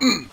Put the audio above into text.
mm